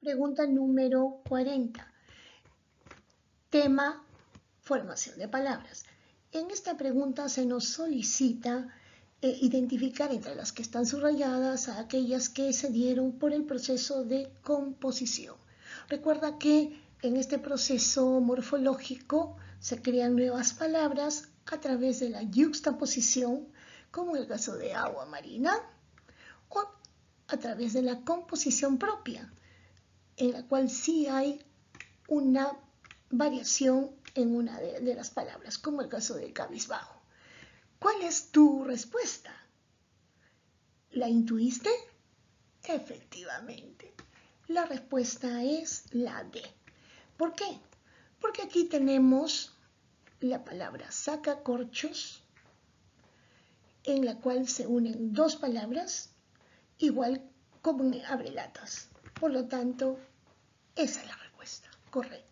Pregunta número 40. Tema formación de palabras. En esta pregunta se nos solicita eh, identificar entre las que están subrayadas a aquellas que se dieron por el proceso de composición. Recuerda que en este proceso morfológico se crean nuevas palabras a través de la yuxtaposición, como el caso de agua marina, o a través de la composición propia, en la cual sí hay una variación en una de, las palabras, como el caso de cabizbajo. ¿Cuál es tu respuesta? ¿La intuiste? Efectivamente. La respuesta es la D. ¿Por qué? Porque aquí tenemos la palabra sacacorchos, en la cual se unen dos palabras, igual como en abrelatas. Por lo tanto, esa es la respuesta correcta.